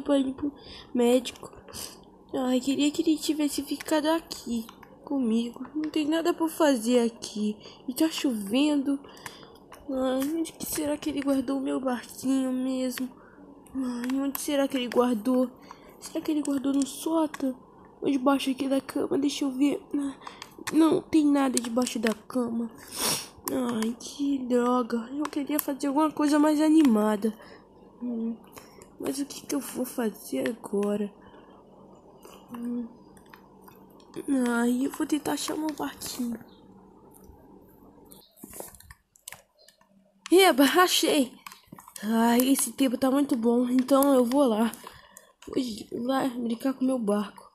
para pro médico. Ai, queria que ele tivesse ficado aqui comigo. Não tem nada para fazer aqui. E tá chovendo. Ai, onde que será que ele guardou o meu barquinho mesmo? Ai, onde será que ele guardou? Será que ele guardou no sótão? Ou debaixo aqui da cama? Deixa eu ver. Não tem nada debaixo da cama. Ai, que droga. Eu queria fazer alguma coisa mais animada. Hum, mas o que, que eu vou fazer agora? Hum. Eu vou tentar chamar o barquinho. Eba, achei. Ai, esse tempo tá muito bom, então eu vou lá. Vou lá brincar com meu barco.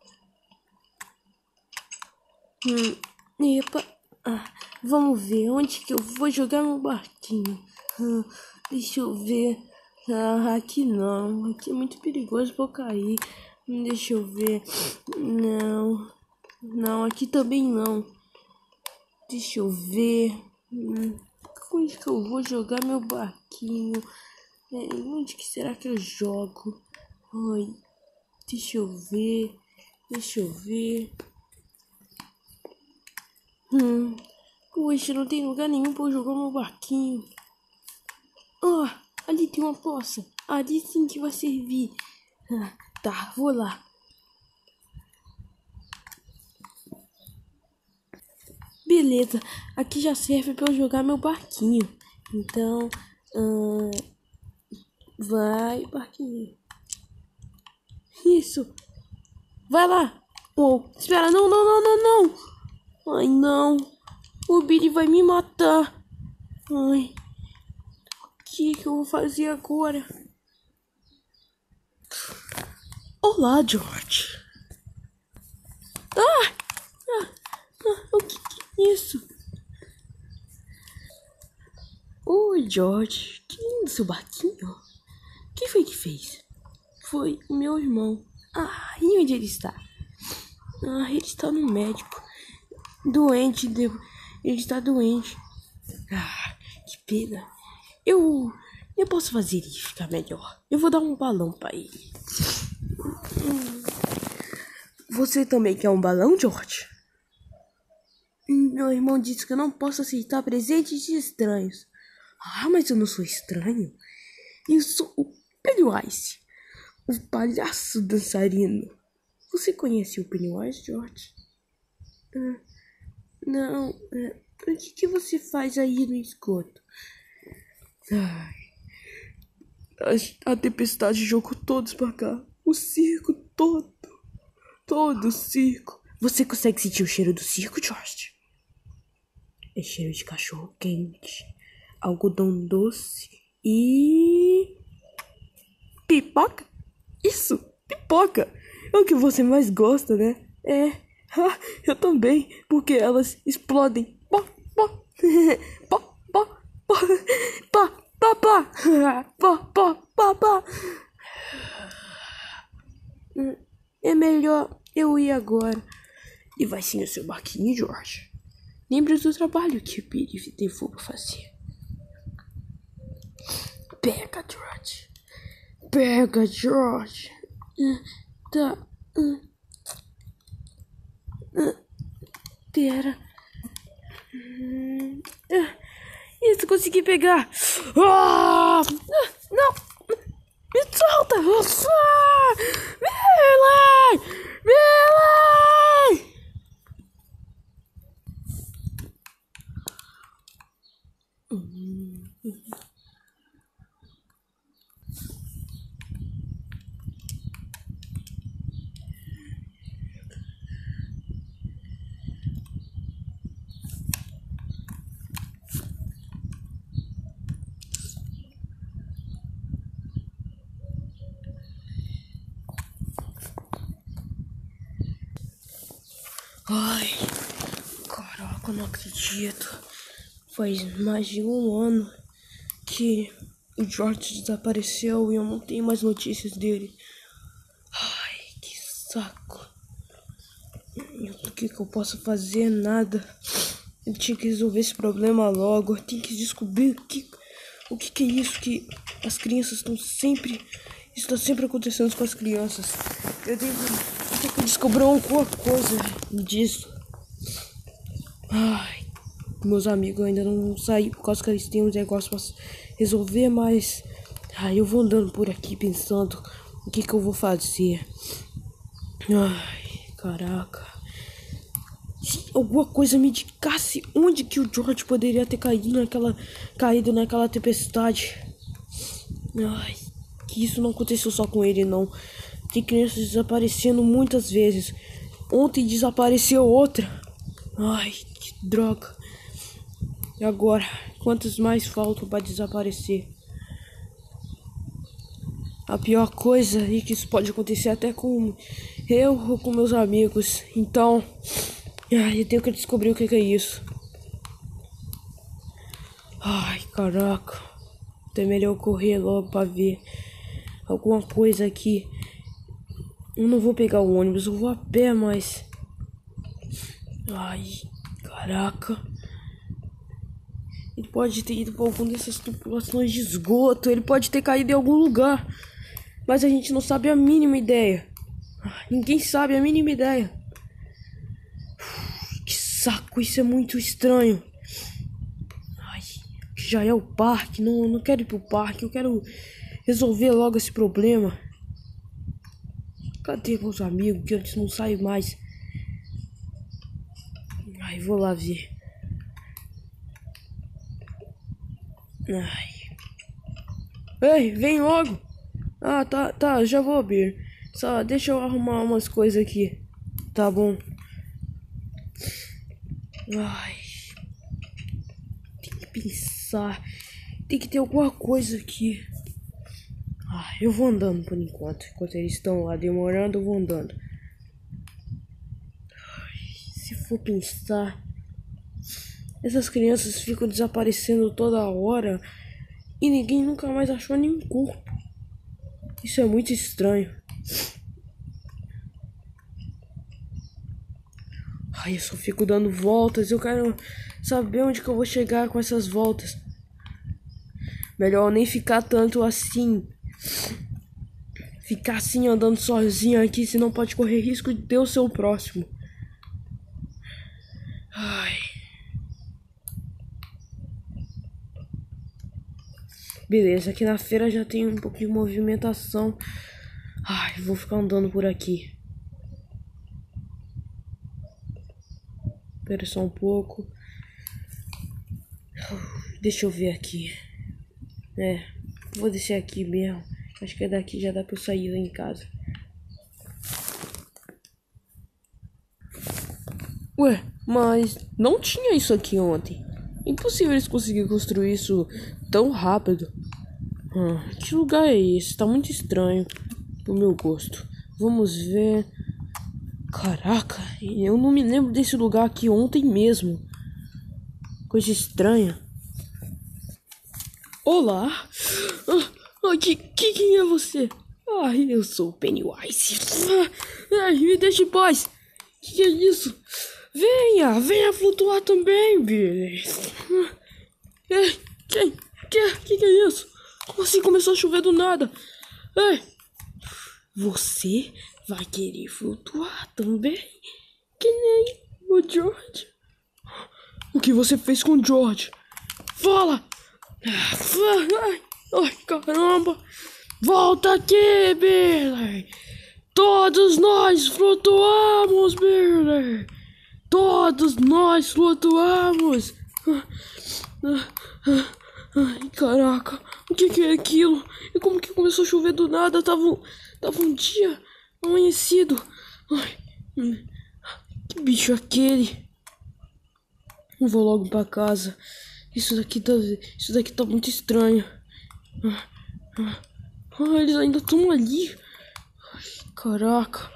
Hum, epa. Ah, vamos ver onde que eu vou jogar meu barquinho. Hum, deixa eu ver. Ah, aqui não. Aqui é muito perigoso eu cair. Hum, deixa eu ver. Não. Não, aqui também não. Deixa eu ver. Hum, onde que eu vou jogar meu barquinho? É, onde que será que eu jogo? Ai, deixa eu ver. Deixa eu ver. Hum. Poxa, não tem lugar nenhum pra eu jogar meu barquinho. Ah, ali tem uma poça. Ali sim que vai servir. Ah, tá, vou lá. Beleza, aqui já serve para eu jogar meu barquinho. Então, hum, vai, barquinho. Isso. Vai lá. Oh, espera, não, não, não, não, não. Ai, não. O Billy vai me matar. Ai. Que, que eu vou fazer agora? Olá, George. Ah! ah, ah o que, que é isso? Oi, George. Que lindo seu barquinho. Quem foi que fez? Foi o meu irmão. Ah, e onde ele está? Ah, ele está no médico. Doente, ele está doente. Ah, que pena. Eu. Eu posso fazer ele ficar melhor. Eu vou dar um balão para ele. Você também quer um balão, George? Meu irmão disse que eu não posso aceitar presentes de estranhos. Ah, mas eu não sou estranho. Eu sou o Pennywise, o palhaço dançarino. Você conhece o Pennywise, George? Ah, não. Ah, o que, que você faz aí no esgoto? A, a tempestade jogou todos pra cá. O circo todo. Todo o circo. Você consegue sentir o cheiro do circo, George? É cheiro de cachorro quente, algodão doce e. pipoca? Isso, pipoca! É o que você mais gosta, né? É. eu também, porque elas explodem. Pó, pó, pó, pó, pó, pó, pó, pó, pó. É melhor eu ir agora. E vai sim o seu barquinho, George. Lembre do trabalho que o Billy levou pra fazer. Pega, George. Pega, George. Tá. Pera. Isso, consegui pegar. Ah! Não! Me solta! Ah! Billy! Billy! Ai, caraca, não acredito. Faz mais de um ano que o George desapareceu e eu não tenho mais notícias dele. Ai, que saco. O que, que eu posso fazer? Nada. Eu tinha que resolver esse problema logo. Eu tenho que descobrir o que, o que, que é isso que as crianças estão sempre Isso tá sempre acontecendo com as crianças. Eu tenho que descobrir alguma coisa disso. Ai, meus amigos ainda não saí por causa que eles têm um negócio pra resolver, mas. Ai, eu vou andando por aqui pensando o que que eu vou fazer. Ai, caraca. Se alguma coisa me indicasse onde que o George poderia ter caído naquela. caído naquela tempestade. Ai, que isso não aconteceu só com ele não. Tem crianças desaparecendo muitas vezes. Ontem desapareceu outra. Ai, que droga. E agora, quantos mais faltam para desaparecer? A pior coisa é que isso pode acontecer até com eu ou com meus amigos. Então, eu tenho que descobrir o que, é isso. Ai, caraca. Até melhor correr logo pra ver alguma coisa aqui. Eu não vou pegar o ônibus, eu vou a pé, mas. Ai, caraca. Ele pode ter ido para alguma dessas tubulações de esgoto. Ele pode ter caído em algum lugar. Mas a gente não sabe a mínima ideia. Ninguém sabe a mínima ideia. Que saco, isso é muito estranho. Ai, já é o parque. Não, não quero ir pro parque. Eu quero resolver logo esse problema. Cadê meus amigos que antes não saem mais? Ai, vou lá ver. Ai. Ei, vem logo. Ah, tá, tá, já vou abrir. Só deixa eu arrumar umas coisas aqui. Tá bom. Ai. Tem que pensar. Tem que ter alguma coisa aqui. Eu vou andando por enquanto. Enquanto eles estão lá demorando, eu vou andando. Se for pensar. Essas crianças ficam desaparecendo toda hora. E ninguém nunca mais achou nenhum corpo. Isso é muito estranho. Ai, eu só fico dando voltas. Eu quero saber onde que eu vou chegar com essas voltas. Melhor nem ficar tanto assim. Ficar assim andando sozinho aqui, senão pode correr risco de ter o seu próximo. Ai. Beleza, aqui na feira já tem um pouco de movimentação. Ai, vou ficar andando por aqui. Espera só um pouco. Deixa eu ver aqui. É, vou descer aqui mesmo. Acho que daqui já dá pra eu sair lá em casa. Ué, mas não tinha isso aqui ontem. Impossível eles conseguirem construir isso tão rápido. Ah, que lugar é esse? Tá muito estranho pro meu gosto. Vamos ver. Caraca, eu não me lembro desse lugar aqui ontem mesmo. Coisa estranha. Olá. Ah, ah, que, que, quem é você? Ah, eu sou o Pennywise. Ah, me deixe em paz. Que é isso? Venha, venha flutuar também, Billy. Ah, quem? Que, que que é isso? Como assim começou a chover do nada? Ei, você vai querer flutuar também? Que nem o George. O que você fez com o George? Fala! Ai, ai, caramba! Volta aqui, Billy! Todos nós flutuamos, Billy! Todos nós flutuamos! Ai, caraca, o que, que é aquilo? E como que começou a chover do nada? Tava, tava um dia amanhecido. Ai, que bicho aquele? Eu vou logo pra casa. Isso daqui tá, isso daqui tá muito estranho. Ah, eles ainda estão ali. Ai, caraca,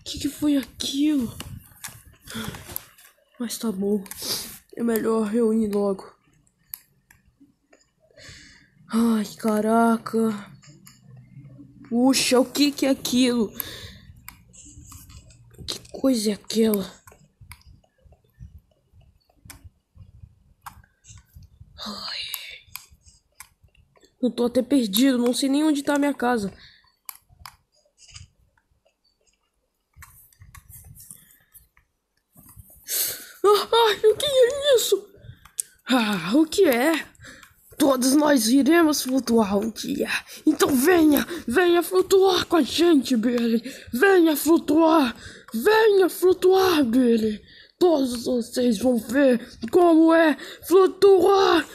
o que, que foi aquilo? Mas tá bom, é melhor reunir logo. Ai, caraca. Puxa, o que que é aquilo? Que coisa é aquela? Ai. Eu tô até perdido, não sei nem onde tá a minha casa. Ah, ai, o que é isso? Ah, o que é? Todos nós iremos flutuar um dia. Então venha, venha flutuar com a gente, Billy. Venha flutuar, venha flutuar, Billy. Todos vocês vão ver como é flutuar.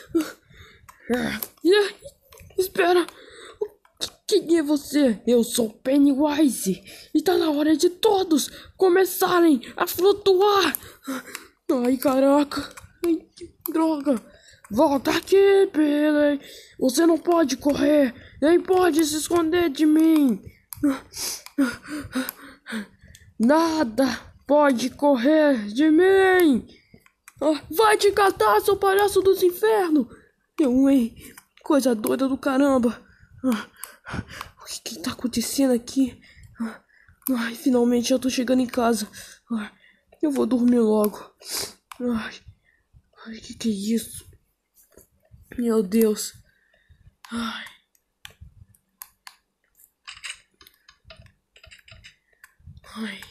É espera, quem é você? Eu sou Pennywise. E tá na hora de todos começarem a flutuar. Ai, caraca. Ai, droga. Volta aqui, Billy. Você não pode correr, nem pode se esconder de mim. Nada pode correr de mim. Ah, vai te catar, seu palhaço dos infernos. Eu, hein? Coisa doida do caramba. Ah, o que, que tá acontecendo aqui? Ah, ai, finalmente eu tô chegando em casa. Eu vou dormir logo. Ai, ai que que é isso? Meu Deus. Ai. Ai.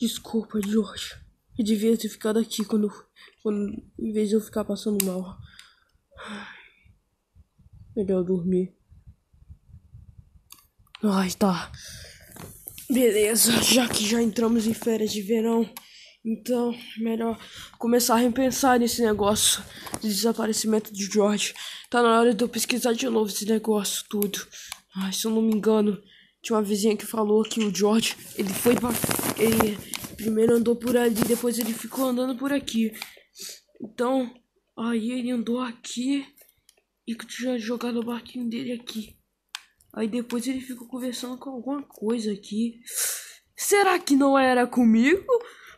Desculpa, George. Eu devia ter ficado aqui quando, quando em vez de eu ficar passando mal. Melhor dormir. Ai, tá. Beleza, já que já entramos em férias de verão, então, melhor começar a repensar nesse negócio de desaparecimento de George. Tá na hora de eu pesquisar de novo esse negócio tudo. Ai, se eu não me engano, tinha uma vizinha que falou que o George, ele foi pra. Ele primeiro andou por ali, depois ele ficou andando por aqui. Então, aí ele andou aqui e tinha jogado o barquinho dele aqui. Aí depois ele ficou conversando com alguma coisa aqui. Será que não era comigo?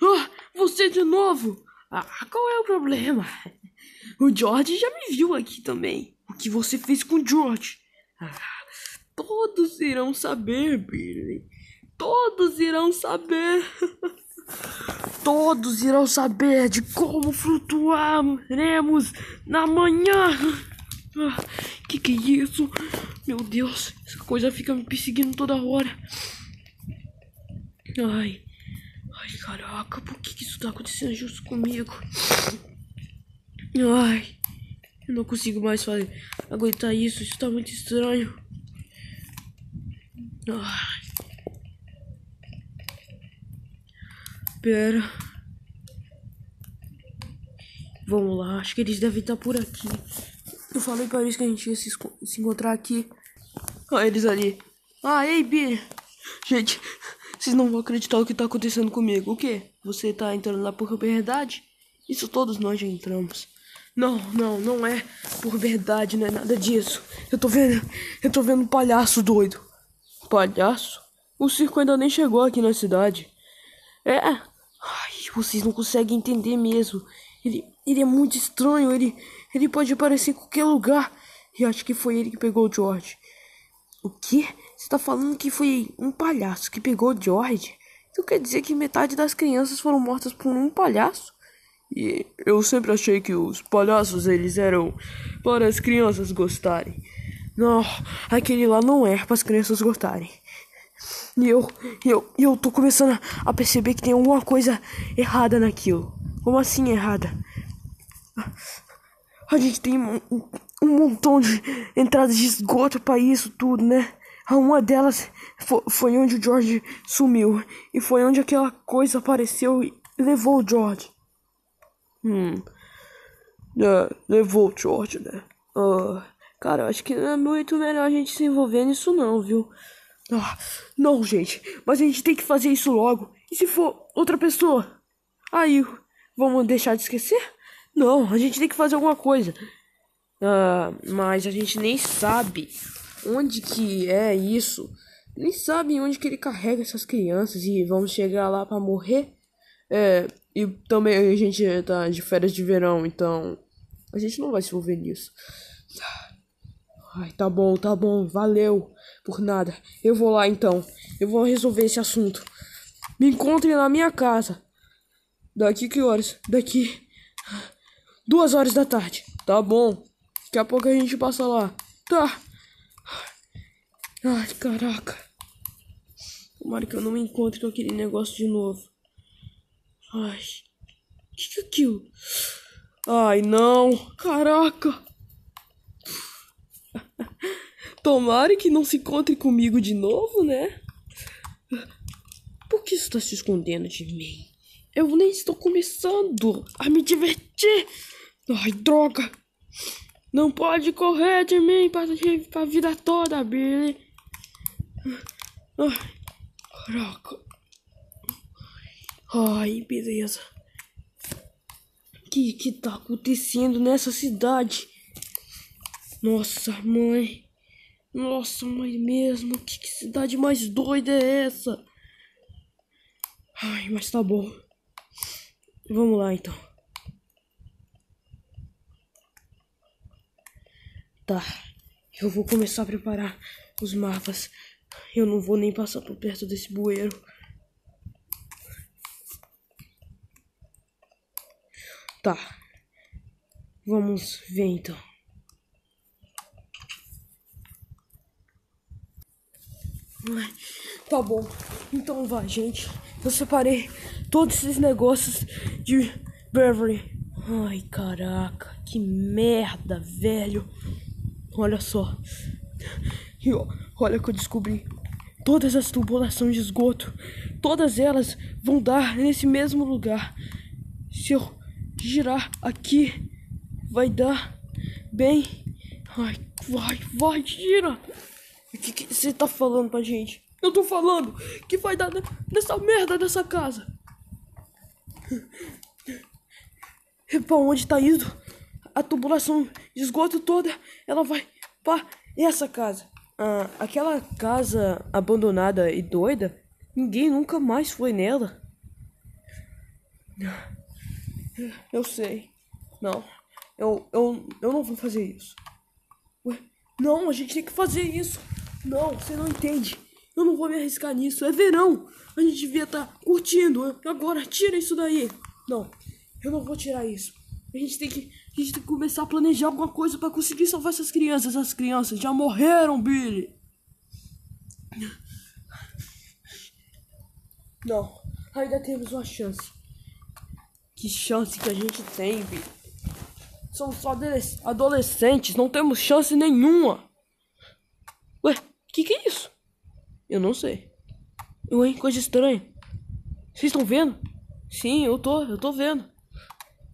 Ah, você de novo? Ah, qual é o problema? O George já me viu aqui também. O que você fez com o George? Ah, todos irão saber, Billy. Todos irão saber. todos irão saber de como flutuaremos na manhã. Ah, que que é isso? Meu Deus, essa coisa fica me perseguindo toda hora. Ai. Ai, caraca, por que, que isso tá acontecendo justo comigo? Ai, eu não consigo mais fazer, aguentar isso, isso tá muito estranho. Ai. Pera. Vamos lá, acho que eles devem estar por aqui. Eu falei para eles que a gente ia se, se encontrar aqui. Olha eles ali. Ah, ei, Billy. Gente, vocês não vão acreditar o que tá acontecendo comigo. O quê? Você tá entrando lá por verdade? Isso todos nós já entramos. Não, não, não é por verdade, não é nada disso. Eu tô vendo, eu tô vendo um palhaço doido. Palhaço? O circo ainda nem chegou aqui na cidade. É. Ai, vocês não conseguem entender mesmo. Ele, ele é muito estranho, ele, ele pode aparecer em qualquer lugar. E acho que foi ele que pegou o George. O quê? Você tá falando que foi um palhaço que pegou o George? Então quer dizer que metade das crianças foram mortas por um palhaço? E eu sempre achei que os palhaços eles eram para as crianças gostarem. Não, aquele lá não é para as crianças gostarem. E eu, eu, eu tô começando a perceber que tem alguma coisa errada naquilo. Como assim errada? A gente tem um, um montão de entradas de esgoto para isso tudo, né? Uma delas foi, onde o George sumiu. E foi onde aquela coisa apareceu e levou o George. Hum. É, levou o George, né? Uh, cara, acho que não é muito melhor a gente se envolver nisso não, viu? Ah, não, gente. Mas a gente tem que fazer isso logo. E se for outra pessoa? Aí, vamos deixar de esquecer? Não, a gente tem que fazer alguma coisa. Uh, mas a gente nem sabe onde que é isso. Nem sabe onde que ele carrega essas crianças e vamos chegar lá para morrer. É, e também a gente tá de férias de verão, então a gente não vai se envolver nisso. Ai, tá bom, tá bom, valeu por nada. Eu vou lá então. Eu vou resolver esse assunto. Me encontre na minha casa. Daqui que horas? Daqui duas horas da tarde. Tá bom. Daqui a pouco a gente passa lá. Tá. Ai, caraca. Tomara que eu não me encontre com aquele negócio de novo. Ai. Que que é aquilo? Ai, não. Caraca. Tomara que não se encontre comigo de novo, né? Por que está se escondendo de mim? Eu nem estou começando a me divertir. Ai, droga. Não pode correr de mim para a vida toda, Billy. Ai, caraca. Ai, beleza. O que que tá acontecendo nessa cidade? Nossa, mãe. Nossa, mãe mesmo. Que, que cidade mais doida é essa? Ai, mas tá bom. Vamos lá então. Tá. Eu vou começar a preparar os mapas. Eu não vou nem passar por perto desse bueiro. Tá. Vamos ver então. Tá bom. Então vai, gente. Eu separei todos esses negócios de Beverly. Ai, caraca. Que merda, velho. Olha só. E ó, olha que eu descobri. Todas as tubulações de esgoto, todas elas vão dar nesse mesmo lugar. Se eu girar aqui, vai dar bem. Ai, vai, vai, gira. O que você tá falando pra gente? Eu tô falando que vai dar nessa merda dessa casa. E pra onde tá indo? A tubulação de esgoto toda, ela vai pra essa casa. Ah, aquela casa abandonada e doida, ninguém nunca mais foi nela. Eu sei. Não. Eu, eu, eu não vou fazer isso. Ué, não, a gente tem que fazer isso. Não, você não entende. Eu não vou me arriscar nisso. É verão. A gente devia estar tá curtindo. Agora, tira isso daí. Não, eu não vou tirar isso. A gente tem que, a gente tem que começar a planejar alguma coisa para conseguir salvar essas crianças. Essas crianças já morreram, Billy. Não, ainda temos uma chance. Que chance que a gente tem, Billy? Somos só adolescentes, não temos chance nenhuma. Que que é isso? Eu não sei. Ué, coisa estranha. Vocês estão vendo? Sim, eu tô, eu tô vendo.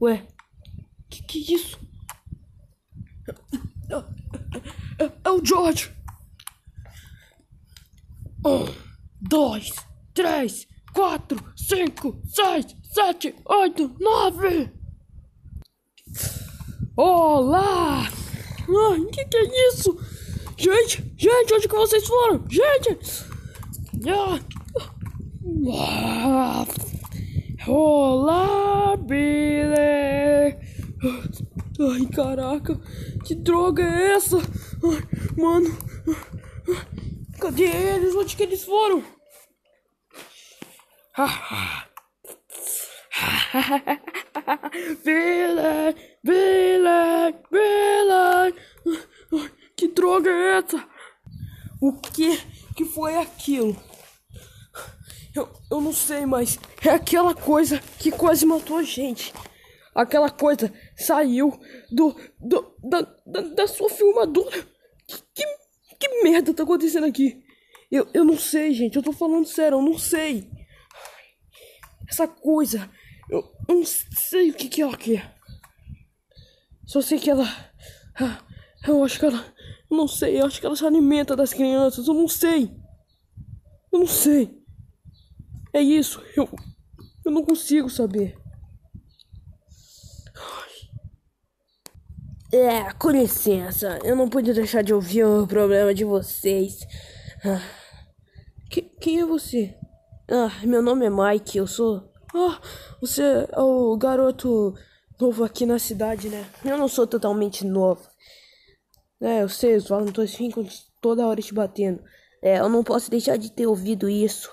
Ué, que que é isso? É, é, é o George. Um, dois, três, quatro, cinco, seis, sete, oito, nove. Olá! Ai, que que é isso? Gente, gente, onde que vocês foram? Gente! Ah. Olá, Billy! Ai, caraca, que droga é essa? Mano, cadê eles? Onde que eles foram? Billy, Billy, Billy! Que droga é essa? O que que foi aquilo? Eu, eu não sei, mas é aquela coisa que quase matou a gente. Aquela coisa saiu do, do da, da, da sua filmadora. Que, que, que merda tá acontecendo aqui? Eu, eu não sei, gente. Eu tô falando sério, eu não sei. Essa coisa. Eu, eu não sei o que, que ela quer. Só sei que ela. Eu acho que ela. Eu não sei, eu acho que ela se alimenta das crianças, eu não sei. Eu não sei. É isso, eu. Eu não consigo saber. É, com licença, eu não pude deixar de ouvir o problema de vocês. Ah, que, quem é você? Ah, meu nome é Mike, eu sou. Ah, você é o garoto novo aqui na cidade, né? Eu não sou totalmente novo. É, eu sei, os valentões ficam toda hora te batendo. É, eu não posso deixar de ter ouvido isso.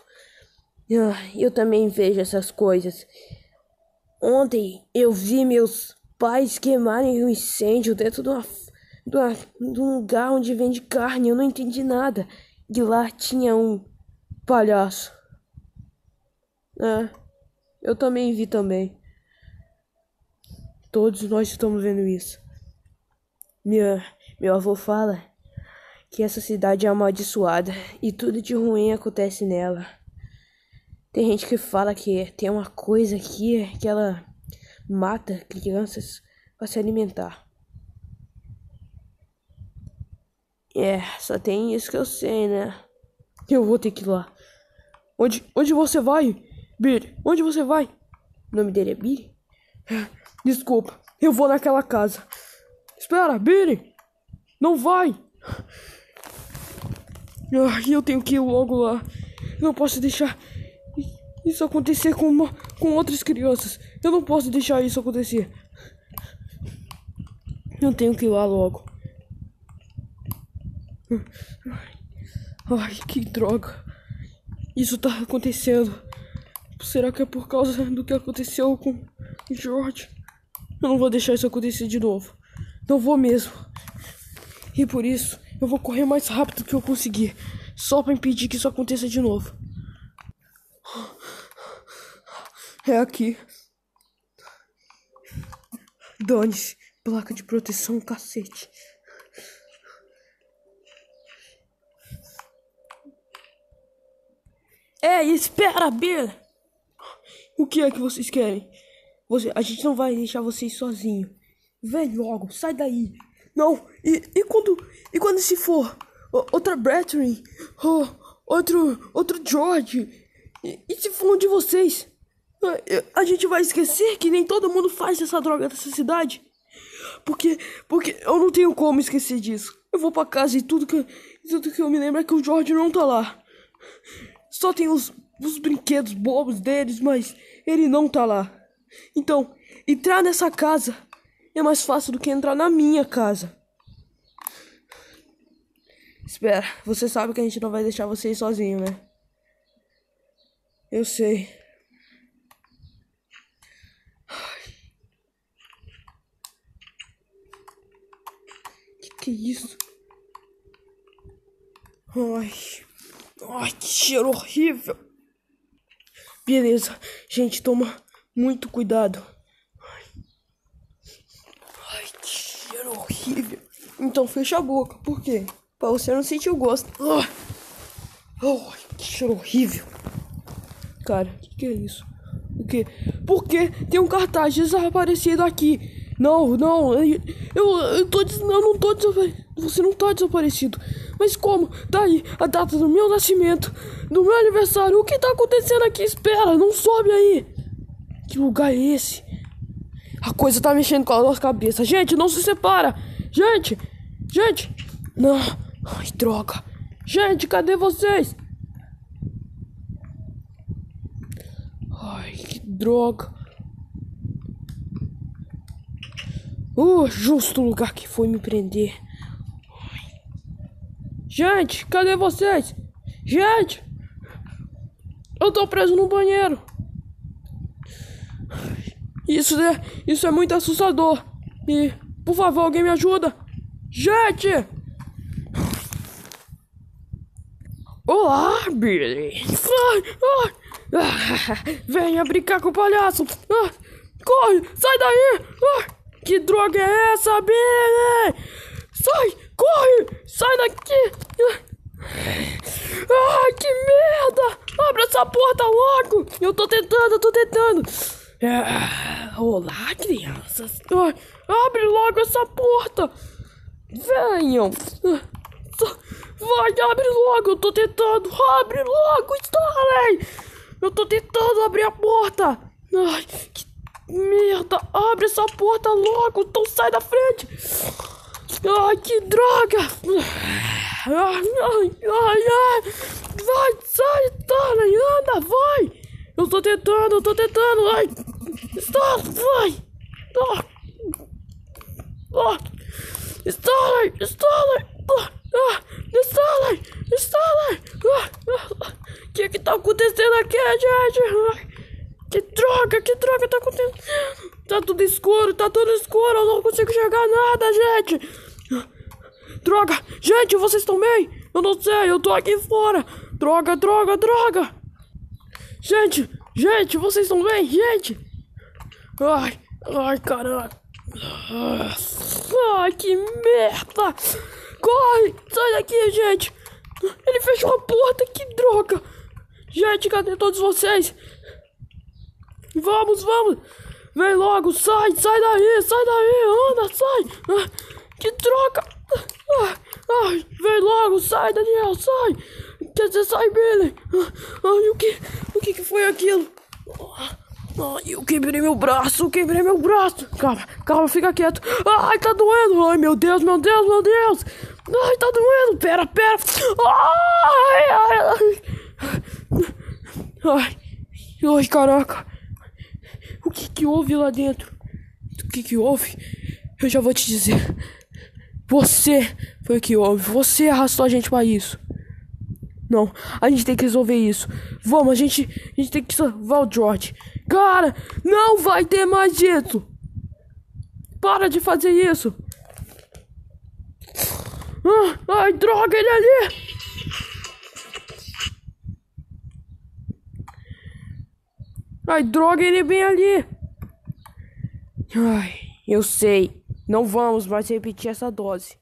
Eu também vejo essas coisas. Ontem eu vi meus pais queimarem um incêndio dentro de, uma, de, uma, de um lugar onde vende carne. Eu não entendi nada. E lá tinha um palhaço. É. Eu também vi também. Todos nós estamos vendo isso. Minha, meu avô fala que essa cidade é amaldiçoada e tudo de ruim acontece nela. Tem gente que fala que tem uma coisa aqui que ela mata crianças para se alimentar. É, só tem isso que eu sei, né? Eu vou ter que ir lá. Onde, onde você vai? Billy, onde você vai? O nome dele é Billy? Desculpa, eu vou naquela casa. Espera, Billy! Não vai! Eu tenho que ir logo lá. Não posso deixar isso acontecer com, uma, com outras crianças. Eu não posso deixar isso acontecer. Eu tenho que ir lá logo. Ai, que droga. Isso tá acontecendo. Será que é por causa do que aconteceu com o George? Eu não vou deixar isso acontecer de novo. Não vou mesmo. E por isso, eu vou correr mais rápido que eu conseguir. Só para impedir que isso aconteça de novo. É aqui. Dane-se. Placa de proteção, cacete. Ei, espera, Bill! O que é que vocês querem? Você, a gente não vai deixar vocês sozinhos. Vem logo, sai daí. Não, e, e quando e quando se for outra Brethren, oh, outro outro George, e, e se for um de vocês? A, a gente vai esquecer que nem todo mundo faz essa droga dessa cidade? Porque porque eu não tenho como esquecer disso. Eu vou para casa e tudo que tudo que eu me lembro é que o George não tá lá. Só tem os, os brinquedos bobos deles, mas ele não tá lá. Então, entrar nessa casa é mais fácil do que entrar na minha casa. Espera, você sabe que a gente não vai deixar você ir sozinho, né? Eu sei. Que que é isso? Ai. Ai, que cheiro horrível. Beleza, gente, toma muito cuidado. Ai, que cheiro horrível. Então fecha a boca, por quê? Pra você não sentir o gosto. Ai, que cheiro horrível. Cara, o que, que é isso? O que? Por que tem um cartaz desaparecido aqui? Não, não, eu, eu, tô eu não tô desaparecido. Você não tá desaparecido. Mas como? Tá a data do meu nascimento, do meu aniversário. O que tá acontecendo aqui? Espera, não sobe aí. Que lugar é esse? A coisa tá mexendo com a nossa cabeça. Gente, não se separa. Gente, gente. Não. Ai, droga. Gente, cadê vocês? Ai, que droga. O uh, justo lugar que foi me prender. Gente, cadê vocês? Gente! Eu tô preso no banheiro. Isso é, isso é muito assustador. E, por favor, alguém me ajuda. Gente! Olá, Billy. venha brincar com o palhaço. corre, sai daí. Que droga é essa, Billy? Sai, corre, sai daqui. Ai, que merda. Abre essa porta logo. Eu tô tentando, eu tô tentando. Olá, crianças. Ai, abre logo essa porta. Venham. Vai, abre logo, eu tô tentando. Abre logo, Starley. Eu tô tentando abrir a porta. Ai, que Merda, abre essa porta logo, então sai da frente. Ai, que droga. Ai, ai, ai, ai. Vai, sai, Stanley, anda, vai. Eu tô tentando, eu tô tentando, ai. Está, vai. Stanley, Stanley. Ah. Ah. O que que tá acontecendo aqui, gente? Que droga, que droga tá acontecendo? Tá tudo escuro, tá tudo escuro, eu não consigo enxergar nada, gente. Droga, gente, vocês estão bem? Eu não sei, eu tô aqui fora. Droga, droga, droga. Gente, Gente, vocês estão bem? Gente! Ai, ai, caralho. Ai, que merda! Corre! Sai daqui, gente! Ele fechou a porta, que droga! Gente, cadê todos vocês? Vamos, vamos! Vem logo, sai, sai daí, sai daí, anda, sai! Ah, que droga! Ah, ai, vem logo, sai, Daniel, sai! Quer dizer, sai, Billy! Ai, o que, o que, que foi aquilo? Ai, eu quebrei meu braço, quebrei meu braço! Calma, calma, fica quieto! Ai, tá doendo! Ai, meu Deus, meu Deus, meu Deus! Ai, tá doendo! Pera, pera! Ai, ai, ai! Ai, ai, caraca! O que que houve lá dentro? O que que houve? Eu já vou te dizer. Você foi o que houve. Você arrastou a gente para isso. Não, a gente tem que resolver isso. Vamos, a gente, a gente tem que salvar o George. Cara, não vai ter mais isso. Para de fazer isso. Ah, ai, droga, ele ali. Ai, droga, ele bem ali. Ai, eu sei. Não vamos mais repetir essa dose.